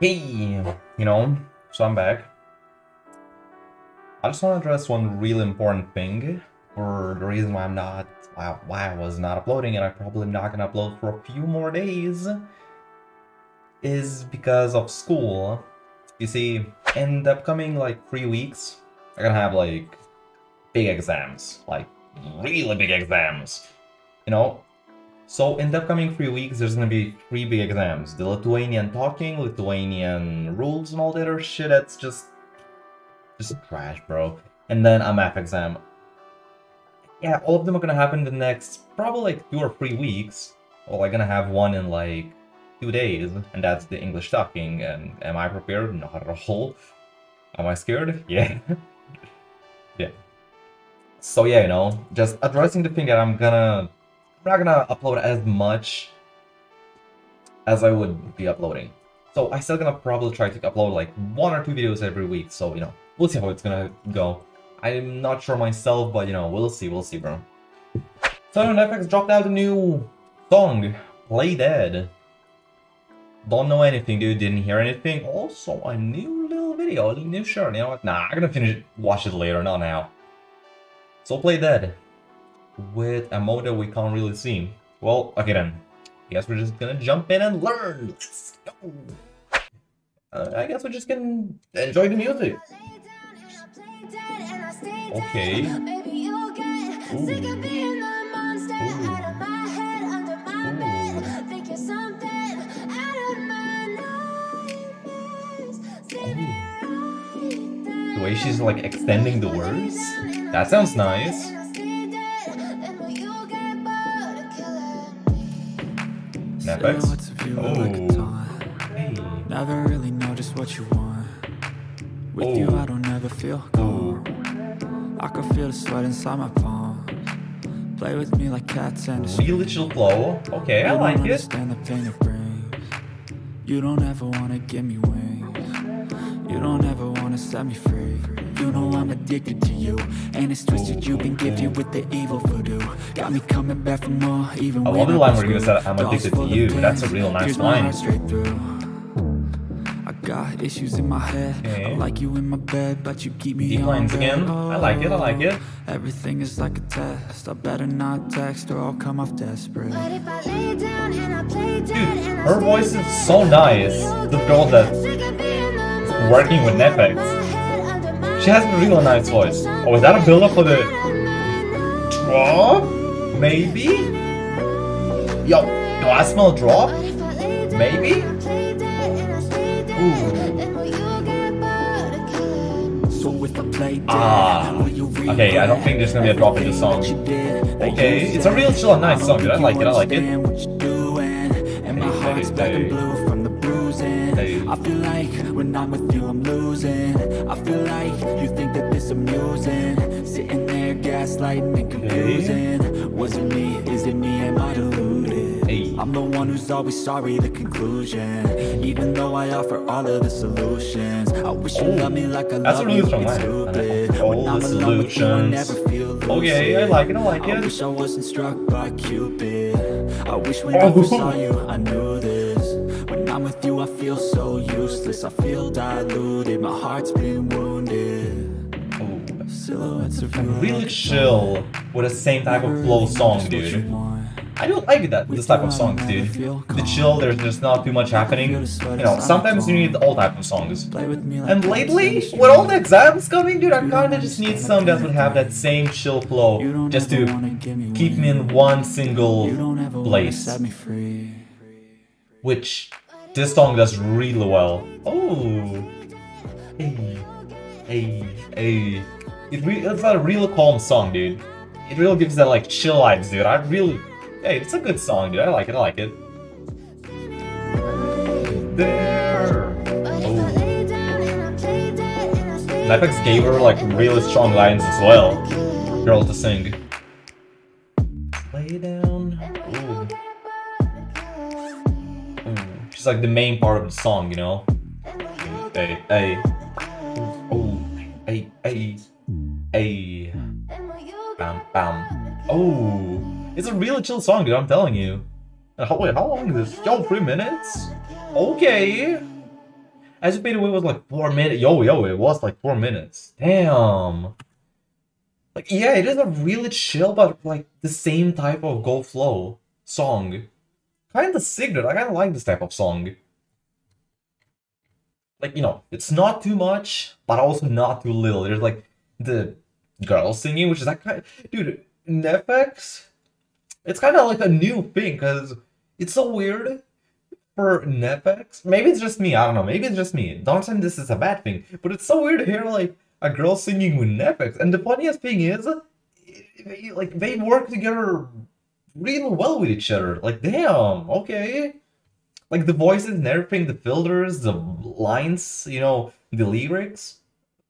Hey, you know, so I'm back. I just want to address one really important thing, for the reason why I'm not, why, why I was not uploading, and I'm probably not gonna upload for a few more days, is because of school. You see, in the upcoming like three weeks, I'm gonna have like big exams, like really big exams. You know, so in the upcoming three weeks, there's gonna be three big exams. The Lithuanian talking, Lithuanian rules and all that other shit that's just just trash, bro. And then a math exam. Yeah, all of them are gonna happen in the next probably like two or three weeks. Well, I'm gonna have one in like two days, and that's the English talking. And am I prepared? Not at all. Am I scared? Yeah. yeah. So yeah, you know, just addressing the thing that I'm gonna not gonna upload as much as I would be uploading. So I still gonna probably try to upload like one or two videos every week. So, you know, we'll see how it's gonna go. I'm not sure myself, but you know, we'll see, we'll see, bro. So NEFFEX dropped out a new song, Play Dead. Don't know anything, dude, didn't hear anything. Also, a new little video, a new shirt, you know what? Nah, I'm gonna finish it, watch it later, not now. So Play Dead with a mode that we can't really see. Well, okay then. I guess we're just gonna jump in and learn. Let's go. Uh, I guess we're just gonna enjoy the music. Okay. The way she's like extending the words? That sounds nice. NEFFEX? Oh. Never really know just what you want. With Oh. you, I don't ever feel calm. I can feel the sweat inside my palm. Play with me like cats and a. Really flow. Okay, I like it. understand the pain it brings. You don't ever wanna give me wings. You don't ever wanna set me free. You know I'm addicted to you, and it's twisted. You've been gifted with the evil voodoo. Got me coming back for more, even I when love the I'm line where you screwed. said, "I'm addicted to you." That's a real nice Here's line. straight through. I got issues in my head. Okay. I like you in my bed, but you keep me Deep on lines red. again. I like it, I like it. Everything is like a test. I better not text or I'll come off desperate. Dude, her voice is so nice. The girl that's working with NEFFEX. She has a real nice voice. Oh, is that a build-up for the drop? Maybe? Yo, do I smell drop? Maybe? I Ah. Okay, I don't think there's gonna be a drop in this song. Okay, it's a real chill and nice song, dude. I like it, I like it. And my Hey, heart's hey, hey. I feel like when I'm with you, I'm losing. I feel like you think that this amusing. Sitting there, gaslighting and confusing. Was it me? Is it me? Am I deluded? Hey. I'm the one who's always sorry, the conclusion. Even though I offer all of the solutions. I wish you loved me like I that's a love you, it's stupid. All When the I'm alone with you, I solutions. never feel Okay, I like it, I like I it. wish I wasn't struck by Cupid. I wish when Oh. I first saw you, I knew I feel so useless. I feel diluted. My heart's been wounded. Oh. Silhouettes of you. Really chill with the same type of flow song, dude. I don't like that this type of songs, dude. The chill, there's just not too much happening. You know, sometimes you need all type of songs. Play with me like And lately, with all the exams coming, dude, I kinda just need some that would have that same chill flow, just to wanna give me keep me in one single You don't ever wanna place, set me free. which this song does really well. Oh, hey, hey, hey. It re- it's a real calm song, dude. It really gives that like chill vibes, dude. I really, hey, it's a good song, dude. I like it. I like it. There. Oh. NEFFEX gave her like really strong lines as well. Girl to sing. Lay down. She's like the main part of the song, you know? Hey, hey. Oh, hey, hey, hey. Bam, bam. Oh, it's a really chill song, dude. I'm telling you. How, wait, how long is this? Yo, three minutes? Okay. As You Fade Away was like four minutes. Yo, yo, it was like four minutes. Damn. Like, yeah, it is a really chill, but like the same type of go flow song. Kinda sick, dude. I kinda like this type of song. Like, you know, it's not too much, but also not too little. There's like the girl singing, which is like, dude, NEFFEX, it's kind of like a new thing because it's so weird for NEFFEX. Maybe it's just me. I don't know. Maybe it's just me. Don't say this is a bad thing, but it's so weird to hear like a girl singing with NEFFEX. And the funniest thing is, like they work together really well with each other. Like, damn, okay. Like the voices and everything, the filters, the lines, you know, the lyrics.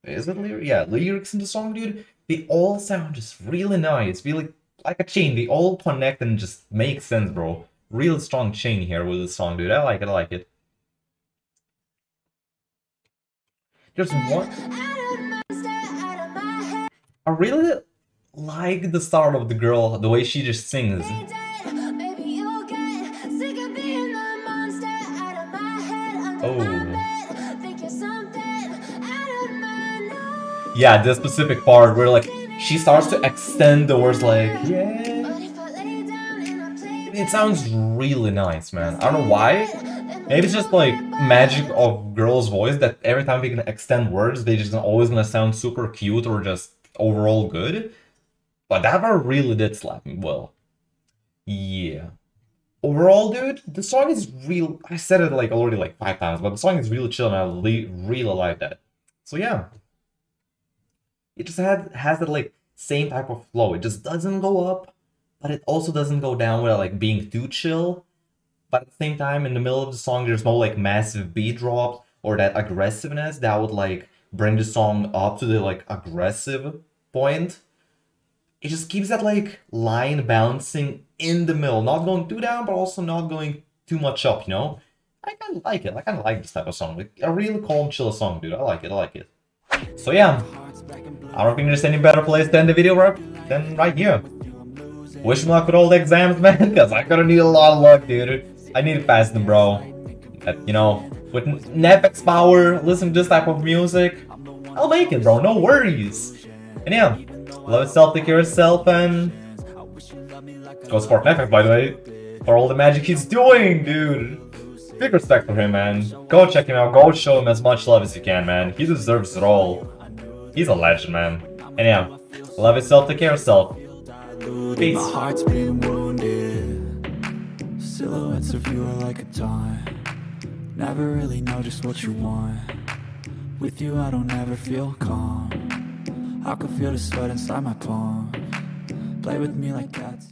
Is it lyrics? Yeah, lyrics in the song, dude. They all sound just really nice. Really like a chain. They all connect and just make sense, bro. Real strong chain here with this song, dude. I like it. I like it. Just one. I really like the start of the girl, the way she just sings. Oh. Yeah, this specific part where like she starts to extend the words like yeah. It sounds really nice, man. I don't know why. Maybe it's just like magic of girls' voice that every time we can extend words, they just always gonna sound super cute or just overall good. But that part really did slap me well. Yeah. Overall, dude, the song is real. I said it like already like five times, but the song is really chill and I really, really like that. So yeah. It just had has that like same type of flow. It just doesn't go up, but it also doesn't go down without like being too chill. But at the same time, in the middle of the song, there's no like massive beat drops or that aggressiveness that would like bring the song up to the like aggressive point. It just keeps that like line balancing in the middle, not going too down, but also not going too much up, you know? I kind of like it. I kind of like this type of song. Like a really calm, chill song, dude. I like it. I like it. So yeah, I don't think there's any better place to end the video right than right here. Wish me luck with all the exams, man, because I'm gonna need a lot of luck, dude. I need it fast, bro. you know, with NEFFEX power, listen to this type of music, I'll make it, bro. No worries. And yeah, love yourself, take care of yourself, and go support NEFFEX, by the way, for all the magic he's doing, dude. Big respect for him, man. Go check him out. Go show him as much love as you can, man. He deserves it all. He's a legend, man. And yeah, love yourself, take care of yourself. Peace. My heart's been wounded. Silhouettes of you are like a taunt. Never really know just what you want. With you, I don't ever feel calm. I can feel the sweat inside my palm. Play with me like cats.